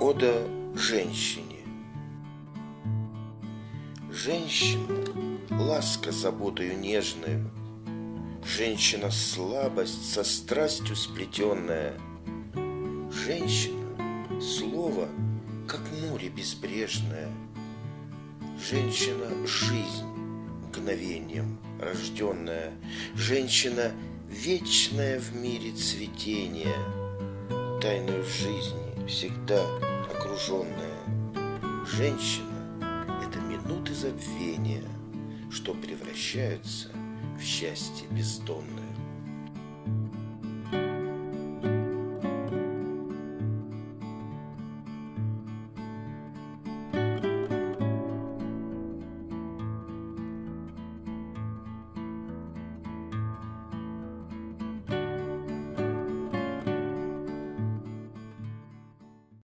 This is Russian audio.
Ода женщине. Женщина, ласка заботою нежную, Женщина слабость со страстью сплетенная, Женщина слово, как море безбрежное, Женщина жизнь мгновением рожденная, Женщина вечная в мире цветения, Тайную жизни всегда окруженная. Женщина – это минуты забвения, что превращаются в счастье бездонное.